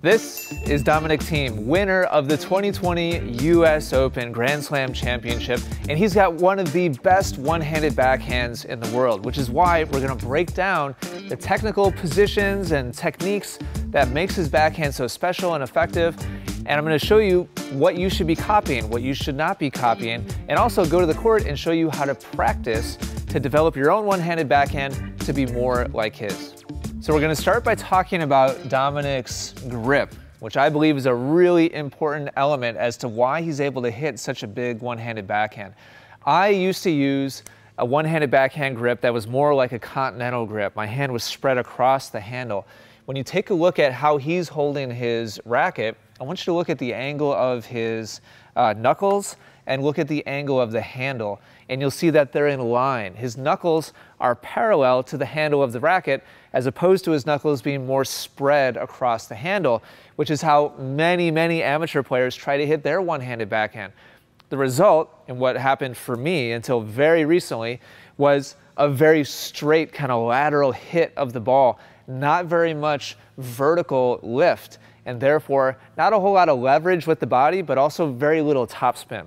This is Dominic Thiem, winner of the 2020 US Open Grand Slam Championship, and he's got one of the best one-handed backhands in the world, which is why we're gonna break down the technical positions and techniques that makes his backhand so special and effective. And I'm gonna show you what you should be copying, what you should not be copying, and also go to the court and show you how to practice to develop your own one-handed backhand to be more like his. So we're gonna start by talking about Dominic's grip, which I believe is a really important element as to why he's able to hit such a big one-handed backhand. I used to use a one-handed backhand grip that was more like a continental grip. My hand was spread across the handle. When you take a look at how he's holding his racket, I want you to look at the angle of his uh, knuckles and look at the angle of the handle and you'll see that they're in line. His knuckles are parallel to the handle of the racket as opposed to his knuckles being more spread across the handle, which is how many, many amateur players try to hit their one-handed backhand. The result, and what happened for me until very recently, was a very straight kind of lateral hit of the ball, not very much vertical lift, and therefore not a whole lot of leverage with the body, but also very little topspin.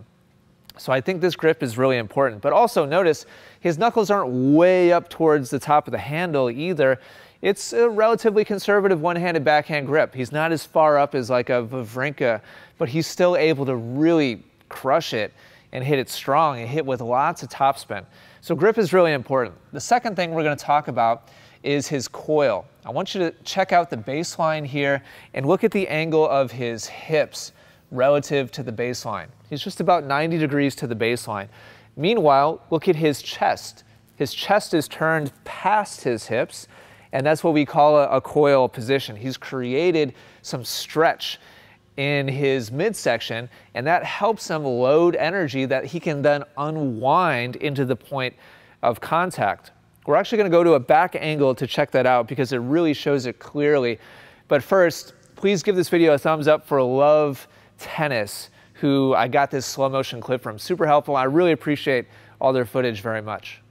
So I think this grip is really important. But also notice his knuckles aren't way up towards the top of the handle either. It's a relatively conservative one-handed backhand grip. He's not as far up as like a Wawrinka, but he's still able to really crush it and hit it strong and hit with lots of topspin. So grip is really important. The second thing we're gonna talk about is his coil. I want you to check out the baseline here and look at the angle of his hips relative to the baseline. He's just about 90 degrees to the baseline. Meanwhile, look at his chest. His chest is turned past his hips, and that's what we call a, a coil position. He's created some stretch in his midsection, and that helps him load energy that he can then unwind into the point of contact. We're actually going to go to a back angle to check that out because it really shows it clearly. But first, please give this video a thumbs up for Love Tennis who I got this slow motion clip from. Super helpful. I really appreciate all their footage very much.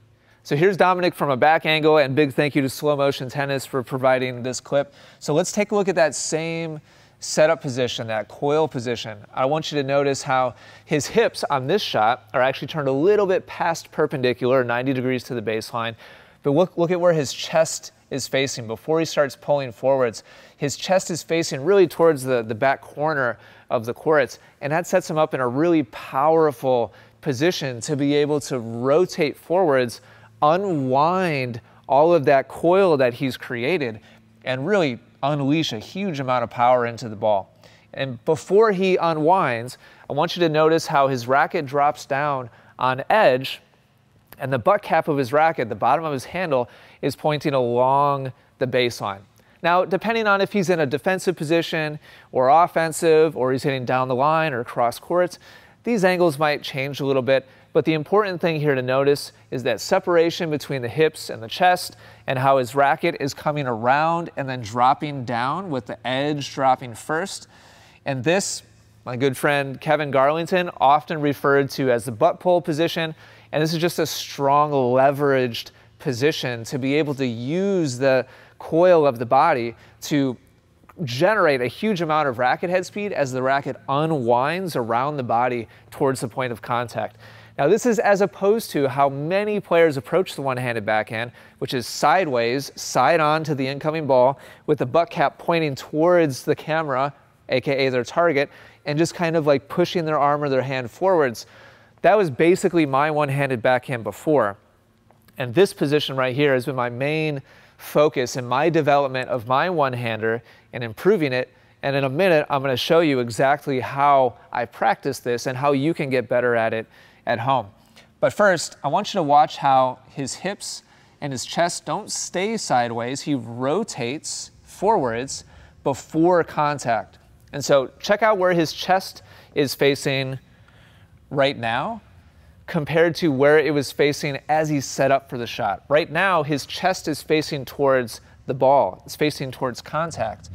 So here's Dominic from a back angle and big thank you to Slow Motion Tennis for providing this clip. So let's take a look at that same setup position, that coil position. I want you to notice how his hips on this shot are actually turned a little bit past perpendicular, 90 degrees to the baseline. But look, look at where his chest is facing before he starts pulling forwards. His chest is facing really towards the, the back corner of the courts, and that sets him up in a really powerful position to be able to rotate forwards, unwind all of that coil that he's created, and really unleash a huge amount of power into the ball. And before he unwinds, I want you to notice how his racket drops down on edge and the butt cap of his racket, the bottom of his handle, is pointing along the baseline. Now, depending on if he's in a defensive position or offensive, or he's hitting down the line or cross courts, these angles might change a little bit, but the important thing here to notice is that separation between the hips and the chest and how his racket is coming around and then dropping down with the edge dropping first. And this, my good friend Kevin Garlington often referred to as the butt pull position. And this is just a strong leveraged position to be able to use the coil of the body to generate a huge amount of racket head speed as the racket unwinds around the body towards the point of contact. Now this is as opposed to how many players approach the one-handed backhand, which is sideways, side on to the incoming ball with the butt cap pointing towards the camera, AKA their target, and just kind of like pushing their arm or their hand forwards. That was basically my one-handed backhand before. And this position right here has been my main focus in my development of my one-hander and improving it. And in a minute, I'm going to show you exactly how I practice this and how you can get better at it at home. But first, I want you to watch how his hips and his chest don't stay sideways. He rotates forwards before contact. And so check out where his chest is facing right now compared to where it was facing as he set up for the shot. Right now, his chest is facing towards the ball, it's facing towards contact.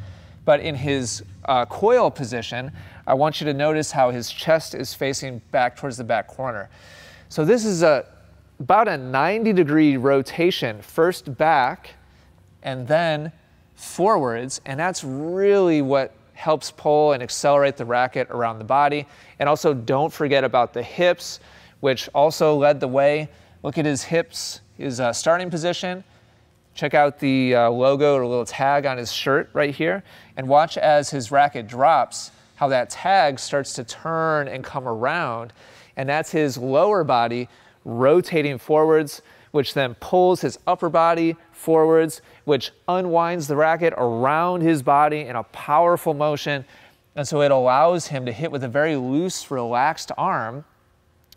But in his uh, coil position, I want you to notice how his chest is facing back towards the back corner. So this is a, about a 90 degree rotation, first back and then forwards, and that's really what helps pull and accelerate the racket around the body. And also don't forget about the hips, which also led the way. Look at his hips, his uh, starting position. Check out the uh, logo or little tag on his shirt right here. And watch as his racket drops, how that tag starts to turn and come around. And that's his lower body rotating forwards, which then pulls his upper body forwards, which unwinds the racket around his body in a powerful motion. And so it allows him to hit with a very loose, relaxed arm,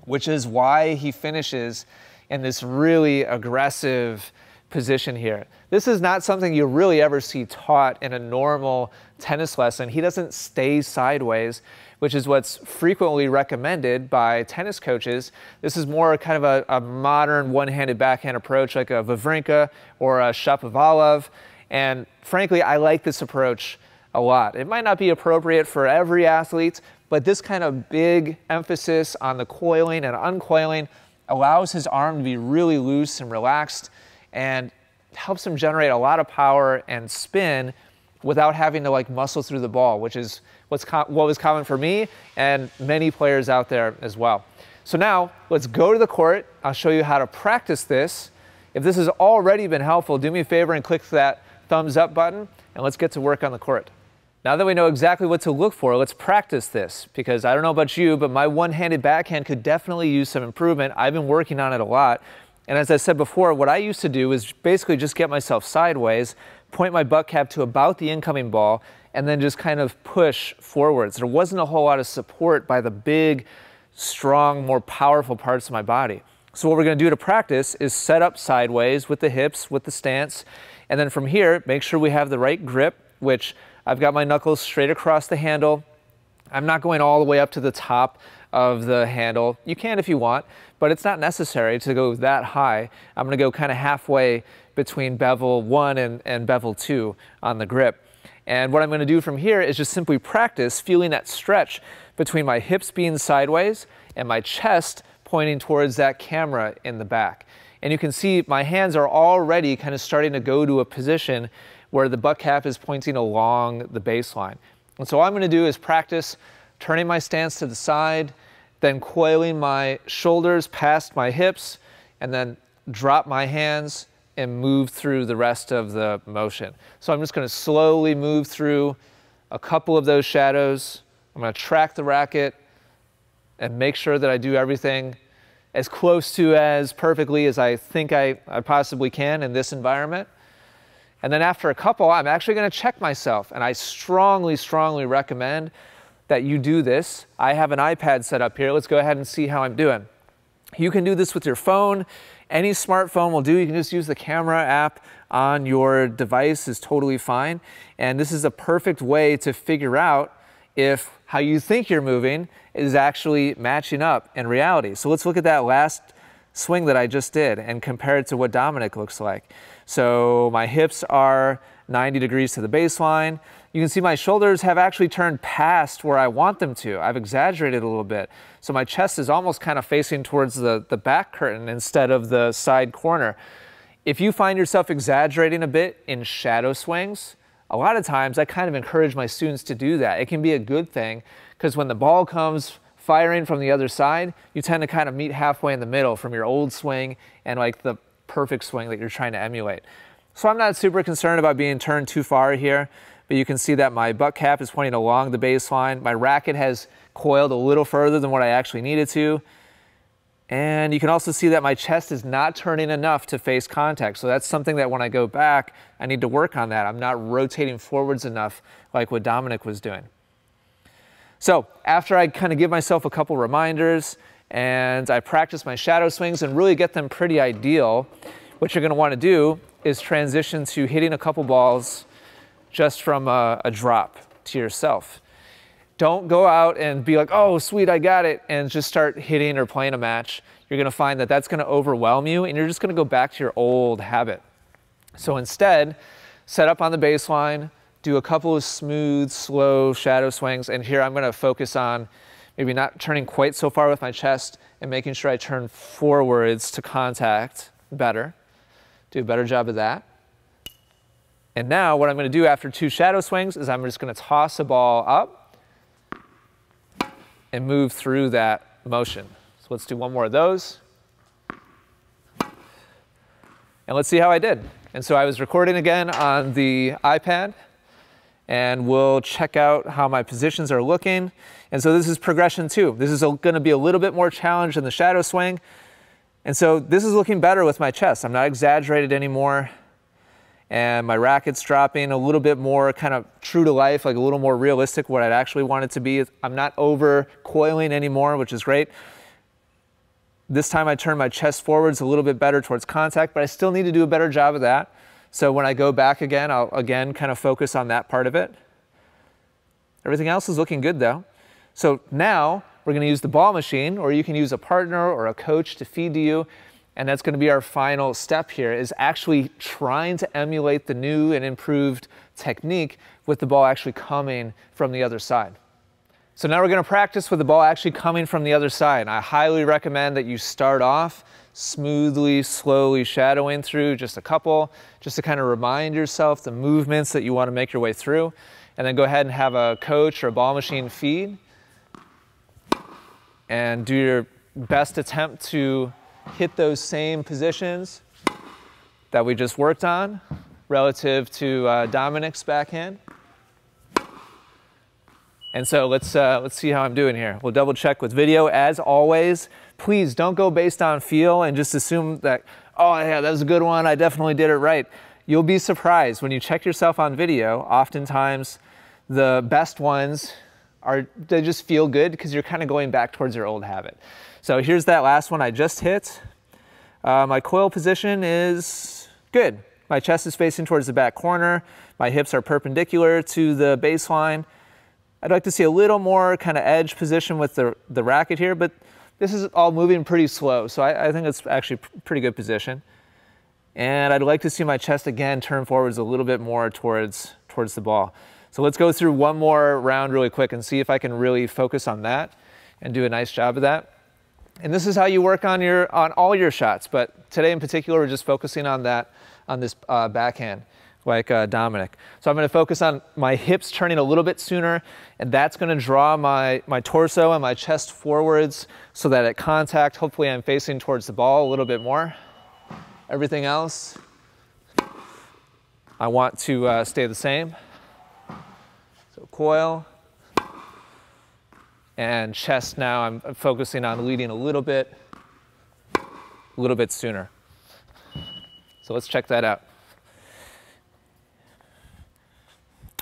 which is why he finishes in this really aggressive position here. This is not something you really ever see taught in a normal tennis lesson. He doesn't stay sideways which is what's frequently recommended by tennis coaches. This is more kind of a, a modern one-handed backhand approach like a Wawrinka or a Shapovalov. And frankly, I like this approach a lot. It might not be appropriate for every athlete, but this kind of big emphasis on the coiling and uncoiling allows his arm to be really loose and relaxed and helps him generate a lot of power and spin without having to like muscle through the ball, which is what's what was common for me and many players out there as well. So now let's go to the court. I'll show you how to practice this. If this has already been helpful, do me a favor and click that thumbs up button and let's get to work on the court. Now that we know exactly what to look for, let's practice this because I don't know about you, but my one-handed backhand could definitely use some improvement. I've been working on it a lot. And as I said before, what I used to do is basically just get myself sideways, point my butt cap to about the incoming ball, and then just kind of push forwards. There wasn't a whole lot of support by the big, strong, more powerful parts of my body. So what we're gonna do to practice is set up sideways with the hips, with the stance, and then from here, make sure we have the right grip, which I've got my knuckles straight across the handle. I'm not going all the way up to the top of the handle. You can if you want, but it's not necessary to go that high. I'm gonna go kind of halfway between bevel one and, and bevel two on the grip. And what I'm going to do from here is just simply practice feeling that stretch between my hips being sideways and my chest pointing towards that camera in the back. And you can see my hands are already kind of starting to go to a position where the butt cap is pointing along the baseline. And so what I'm going to do is practice turning my stance to the side, then coiling my shoulders past my hips, and then drop my hands and move through the rest of the motion. So I'm just gonna slowly move through a couple of those shadows. I'm gonna track the racket and make sure that I do everything as close to as perfectly as I think I, I possibly can in this environment. And then after a couple, I'm actually gonna check myself. And I strongly, strongly recommend that you do this. I have an iPad set up here. Let's go ahead and see how I'm doing. You can do this with your phone. Any smartphone will do. You can just use the camera app on your device is totally fine. And this is a perfect way to figure out if how you think you're moving is actually matching up in reality. So let's look at that last swing that I just did and compare it to what Dominic looks like. So my hips are 90 degrees to the baseline. You can see my shoulders have actually turned past where I want them to. I've exaggerated a little bit. So my chest is almost kind of facing towards the, the back curtain instead of the side corner. If you find yourself exaggerating a bit in shadow swings, a lot of times I kind of encourage my students to do that. It can be a good thing because when the ball comes firing from the other side, you tend to kind of meet halfway in the middle from your old swing and like the perfect swing that you're trying to emulate. So I'm not super concerned about being turned too far here, but you can see that my butt cap is pointing along the baseline. My racket has coiled a little further than what I actually needed to. And you can also see that my chest is not turning enough to face contact. So that's something that when I go back, I need to work on that. I'm not rotating forwards enough like what Dominic was doing. So after I kind of give myself a couple reminders and I practice my shadow swings and really get them pretty ideal, what you're gonna wanna do is transition to hitting a couple balls just from a, a drop to yourself. Don't go out and be like, oh, sweet, I got it, and just start hitting or playing a match. You're gonna find that that's gonna overwhelm you and you're just gonna go back to your old habit. So instead, set up on the baseline, do a couple of smooth, slow shadow swings, and here I'm gonna focus on maybe not turning quite so far with my chest and making sure I turn forwards to contact better. Do a better job of that. And now what I'm gonna do after two shadow swings is I'm just gonna toss a ball up and move through that motion. So let's do one more of those. And let's see how I did. And so I was recording again on the iPad and we'll check out how my positions are looking. And so this is progression two. This is gonna be a little bit more challenge than the shadow swing. And so this is looking better with my chest. I'm not exaggerated anymore. And my racket's dropping a little bit more kind of true to life, like a little more realistic what I'd actually want it to be. I'm not over coiling anymore, which is great. This time I turn my chest forwards a little bit better towards contact, but I still need to do a better job of that. So when I go back again, I'll again kind of focus on that part of it. Everything else is looking good though. So now we're gonna use the ball machine, or you can use a partner or a coach to feed to you. And that's gonna be our final step here, is actually trying to emulate the new and improved technique with the ball actually coming from the other side. So now we're gonna practice with the ball actually coming from the other side. I highly recommend that you start off smoothly, slowly shadowing through just a couple, just to kind of remind yourself the movements that you want to make your way through. And then go ahead and have a coach or a ball machine feed and do your best attempt to hit those same positions that we just worked on relative to uh, Dominic's backhand. And so let's, uh, let's see how I'm doing here. We'll double check with video as always please don't go based on feel and just assume that, oh yeah, that was a good one, I definitely did it right. You'll be surprised when you check yourself on video, oftentimes the best ones are, they just feel good because you're kind of going back towards your old habit. So here's that last one I just hit. Uh, my coil position is good. My chest is facing towards the back corner. My hips are perpendicular to the baseline. I'd like to see a little more kind of edge position with the, the racket here, but this is all moving pretty slow, so I, I think it's actually pretty good position. And I'd like to see my chest again turn forwards a little bit more towards, towards the ball. So let's go through one more round really quick and see if I can really focus on that and do a nice job of that. And this is how you work on your on all your shots, but today in particular, we're just focusing on that on this uh, backhand like uh, Dominic. So I'm gonna focus on my hips turning a little bit sooner, and that's gonna draw my, my torso and my chest forwards so that at contact, hopefully I'm facing towards the ball a little bit more. Everything else, I want to uh, stay the same. So coil, and chest now, I'm focusing on leading a little bit, a little bit sooner. So let's check that out.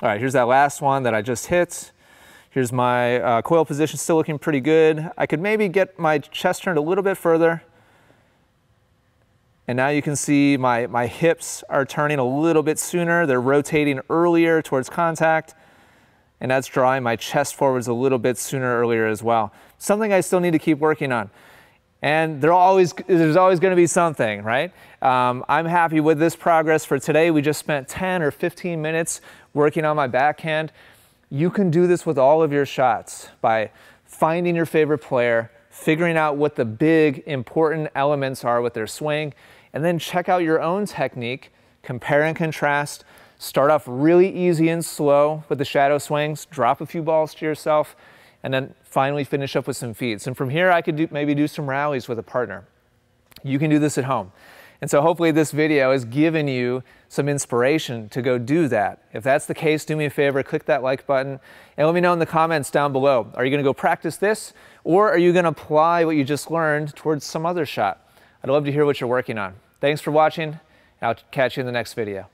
All right, here's that last one that I just hit. Here's my uh, coil position still looking pretty good. I could maybe get my chest turned a little bit further. And now you can see my, my hips are turning a little bit sooner. They're rotating earlier towards contact. And that's drawing my chest forwards a little bit sooner earlier as well. Something I still need to keep working on. And always, there's always going to be something, right? Um, I'm happy with this progress for today. We just spent 10 or 15 minutes working on my backhand. You can do this with all of your shots by finding your favorite player, figuring out what the big important elements are with their swing, and then check out your own technique, compare and contrast. Start off really easy and slow with the shadow swings, drop a few balls to yourself, and then finally finish up with some feeds. And from here, I could do, maybe do some rallies with a partner. You can do this at home. And so hopefully this video has given you some inspiration to go do that. If that's the case, do me a favor, click that like button and let me know in the comments down below. Are you gonna go practice this or are you gonna apply what you just learned towards some other shot? I'd love to hear what you're working on. Thanks for watching. I'll catch you in the next video.